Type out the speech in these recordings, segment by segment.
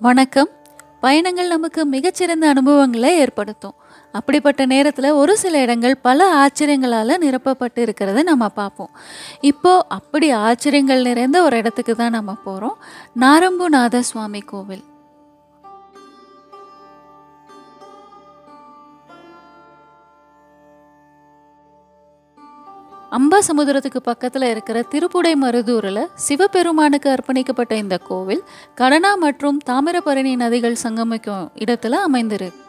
வணக்கம். பயணங்கள் நமக்கு மிகச்சிறந்த அனுபவங்களை ஏற்படுத்தும். அப்படிப்பட்ட நேரத்தில் ஒரு சில இடங்கள் பல ஆச்சரியங்களால் நிரப்பப்பட்டு இருக்கிறத நம்ம பார்ப்போம். இப்போது அப்படி ஆச்சரியங்கள் நிறைந்த ஒரு இடத்துக்கு தான் நம்ம போகிறோம் நாரம்புநாத சுவாமி கோவில். அம்பா சமுத்திரத்துக்கு பக்கத்தில் இருக்கிற திருப்புடை மருதூரில் சிவபெருமானுக்கு அர்ப்பணிக்கப்பட்ட இந்த கோவில் கடனா மற்றும் தாமிரபரணி நதிகள் சங்கமிக்கும் இடத்துல அமைந்திருக்கு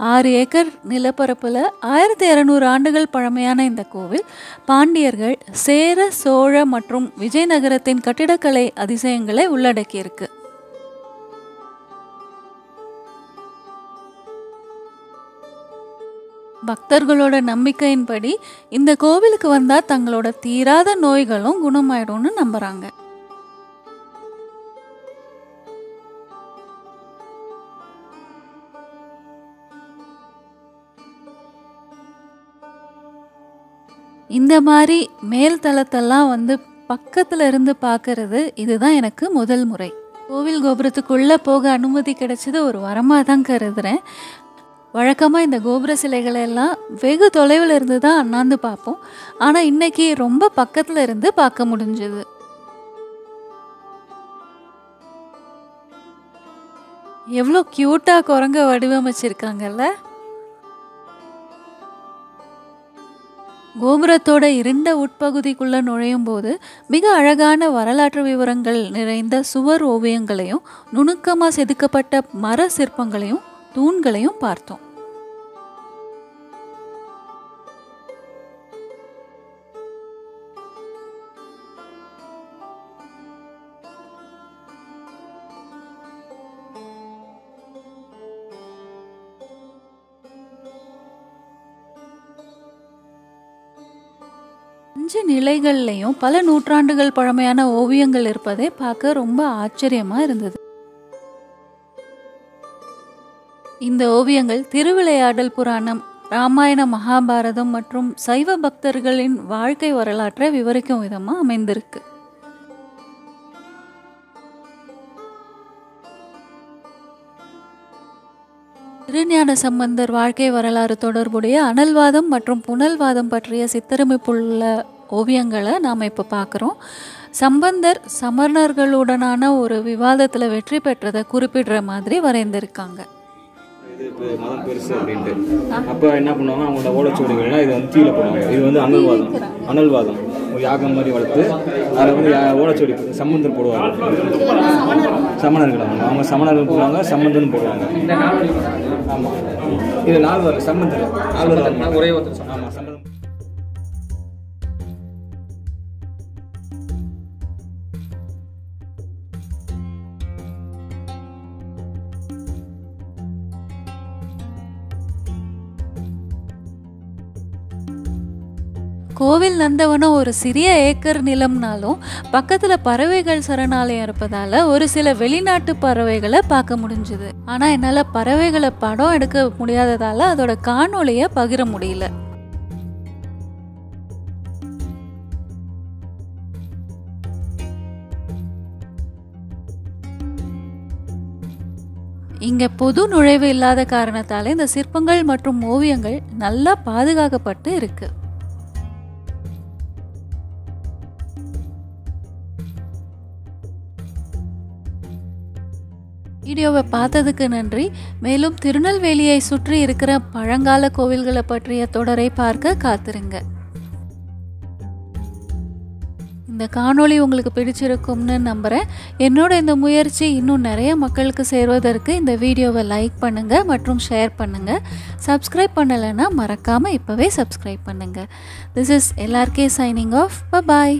ஆறு ஏக்கர் நிலப்பரப்பில் ஆயிரத்தி இரநூறு ஆண்டுகள் பழமையான இந்த கோவில் பாண்டியர்கள் சேர சோழ மற்றும் விஜயநகரத்தின் கட்டிடக்கலை அதிசயங்களை உள்ளடக்கியிருக்கு. பக்தர்களோட நம்பிக்கையின்படி இந்த கோவிலுக்கு வந்தால் தங்களோட தீராத நோய்களும் குணமாயிடும்னு நம்புகிறாங்க இந்த மாதிரி மேல் தளத்தெல்லாம் வந்து பக்கத்தில் இருந்து பார்க்கறது இதுதான் எனக்கு முதல் முறை. கோவில் கோபுரத்துக்குள்ளே போக அனுமதி கிடைச்சது ஒரு வரமாக தான் கருதுகிறேன் வழக்கமாக இந்த கோபுர சிலைகளை எல்லாம் வெகு தொலைவில் இருந்து தான் அண்ணாந்து பார்ப்போம். ஆனால் இன்னைக்கு ரொம்ப பக்கத்தில் இருந்து பார்க்க முடிஞ்சது. எவ்வளோ க்யூட்டாக குரங்க வடிவமைச்சிருக்காங்கல்ல? கோபுரத்தோட இருண்ட உட்பகுதிக்குள்ளே நுழையும் போது மிக அழகான வரலாற்று விவரங்கள் நிறைந்த சுவர் ஓவியங்களையும் நுணுக்கமாக செதுக்கப்பட்ட மர சிற்பங்களையும் தூண்களையும் பார்த்தோம். அஞ்சு நிலைகள்லையும் பல நூற்றாண்டுகள் பழமையான ஓவியங்கள் இருப்பதை பார்க்க ரொம்ப ஆச்சரியமா இருந்தது. இந்த ஓவியங்கள் திருவிளையாடல் புராணம் ராமாயண மகாபாரதம் மற்றும் சைவ பக்தர்களின் வாழ்க்கை வரலாற்றை விவரிக்கும் விதமாக அமைந்திருக்கு. திருஞான சம்பந்தர் வாழ்க்கை வரலாறு தொடர்புடைய அனல்வாதம் மற்றும் புனல்வாதம் பற்றிய சித்தரமைப்புள்ள ஓவியங்களை நாம் இப்போ பார்க்குறோம். சம்பந்தர் சமணர்களுடனான ஒரு விவாதத்தில் வெற்றி பெற்றதை குறிப்பிடுற மாதிரி வரைந்திருக்காங்க. இது மதம் பெருசு அப்படின்ட்டு. அப்போ என்ன பண்ணுவாங்க? அவங்களோட ஓலைச்சுவடிகள்லாம் இது வந்து தீயில போடுவாங்க. இது வந்து அனல்வாதம் அனல்வாதம் ஒரு யாகம் மாதிரி வளர்த்து அதில் வந்து ஓலைச்சுவடி சம்பந்தர் போடுவாங்க. சமணர்கள். அவங்க அவங்க சமணர்கள் போடுவாங்க சம்பந்தன் போடுவாங்க. ஆமாம் இது நால்வர் சம்பந்தர் நால்வர் ஒரே ஒருத்தர் ஆமாம் சம்பந்தம் கோவில் நந்தவனம் ஒரு சிறிய ஏக்கர் நிலம்னாலும் பக்கத்தில் பறவைகள் சரணாலயம் இருப்பதால ஒரு சில வெளிநாட்டு பறவைகளை பார்க்க முடிஞ்சுது. ஆனால் என்னால் பறவைகளை படம் எடுக்க முடியாததால அதோட காணொலியை பகிர முடியல. இங்கே பொது நுழைவு இல்லாத காரணத்தால் இந்த சிற்பங்கள் மற்றும் ஓவியங்கள் நல்லா பாதுகாக்கப்பட்டு இருக்குது வீடியோவை பார்த்ததுக்கு நன்றி. மேலும் திருநெல்வேலியை சுற்றி இருக்கிற பழங்கால கோவில்களை பற்றிய தொடரை பார்க்க காத்திருங்க. இந்த காணொளி உங்களுக்கு பிடிச்சிருக்கும்னு நம்புகிறேன் என்னோட இந்த முயற்சி இன்னும் நிறைய மக்களுக்கு சேர்வதற்கு இந்த வீடியோவை லைக் பண்ணுங்கள் மற்றும் ஷேர் பண்ணுங்கள் சப்ஸ்கிரைப் பண்ணலைன்னா மறக்காமல் இப்போவே சப்ஸ்கிரைப் பண்ணுங்கள் this is LRK signing off ப பாய்